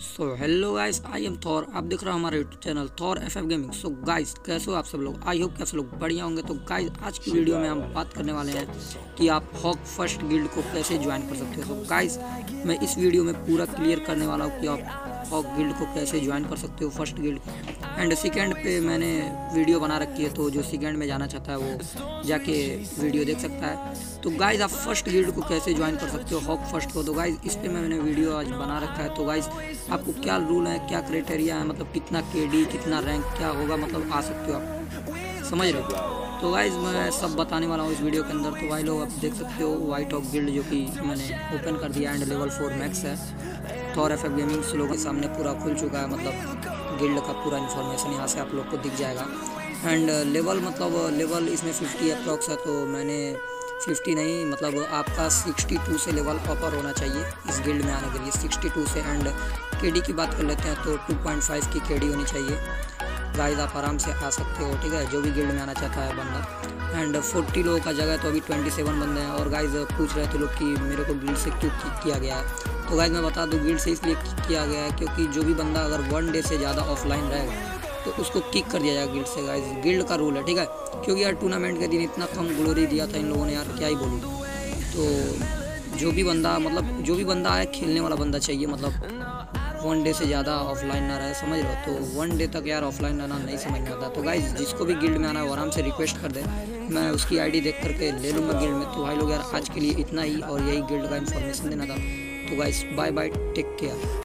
So hello guys I am Thor आप देख रहे हो हमारे YouTube channel Thor F F gaming so guys कैसे हो आप सब लोग? आई होप कैसे लोग बढ़िया होंगे। तो गाइस आज की वीडियो में हम बात करने वाले हैं कि आप हॉक फ़र्स्ट गिल्ड को कैसे ज्वाइन कर सकते हो। तो गाइस मैं इस वीडियो में पूरा क्लियर करने वाला हूँ कि आप हॉक गिल्ड को कैसे ज्वाइन कर सकते हो, फ़र्स्ट गिल्ड। एंड सेकेंड पे मैंने वीडियो बना रखी है तो जो सेकेंड में जाना चाहता है वो जाके वीडियो देख सकता है। तो गाइज़ आप फ़र्स्ट गिल्ड को कैसे ज्वाइन कर सकते हो, हॉक फ़र्स्ट को तो गाइज़ इस पर मैंने वीडियो आज बना रखा है। तो गाइज़ आपको क्या रूल है, क्या क्राइटेरिया है मतलब कितना के कितना रैंक क्या होगा मतलब आ सकते हो आप। समझ रहे हो? तो गाइज़ मैं सब बताने वाला हूँ इस वीडियो के अंदर। तो भाई लोग, आप देख सकते हो वाइट ऑफ़ गिल्ड जो कि मैंने ओपन कर दिया एंड लेवल फोर मैक्स है। थॉर एफ़ गेमिंग लोगों के सामने पूरा खुल चुका है मतलब गिल्ड का पूरा इन्फॉर्मेशन यहाँ से आप लोग को दिख जाएगा। एंड लेवल मतलब लेवल इसमें फिफ्टी अप्रॉक्स है तो मैंने फिफ्टी नहीं मतलब आपका सिक्सटी टू से लेवल अपर होना चाहिए इस गिल्ड में आने के लिए। सिक्सटी टू से एंड के की बात कर लेते हैं तो टू पॉइंट फाइव की के होनी चाहिए। गाइस, आप आराम से आ सकते हो, ठीक है? जो भी गिल्ड में आना चाहता है बंदा। एंड फोर्टी लोगों का जगह तो अभी ट्वेंटी सेवन बंदे हैं। और गाइज़ पूछ रहे थे लोग कि मेरे को गिल्ड से क्यों किक किया गया है? तो गाइज़ मैं बता दूँ गिल्ड से इसलिए किक किया गया है क्योंकि जो भी बंदा अगर वन डे से ज़्यादा ऑफलाइन रहेगा तो उसको किक कर दिया जाएगा गिल्ड से गाइज़ गिल्ड का रूल है, ठीक है? क्योंकि यार टूर्नामेंट के दिन इतना कम ग्लोरी दिया था इन लोगों ने, यार, क्या ही बोलूँ। तो जो भी बंदा मतलब जो भी बंदा है खेलने वाला बंदा चाहिए मतलब। वन डे से ज़्यादा ऑफलाइन ना रहे, समझ लो तो वन डे तक यार ऑफलाइन रहना नहीं समझ में आता। तो गाइज़ जिसको भी गिल्ड में आना है आराम से रिक्वेस्ट कर दे। मैं उसकी आईडी देख करके ले लूँगा गिल्ड में। तो भाई लोग यार, आज के लिए इतना ही और यही गिल्ड का इन्फॉर्मेशन देना था। तो guys bye bye take care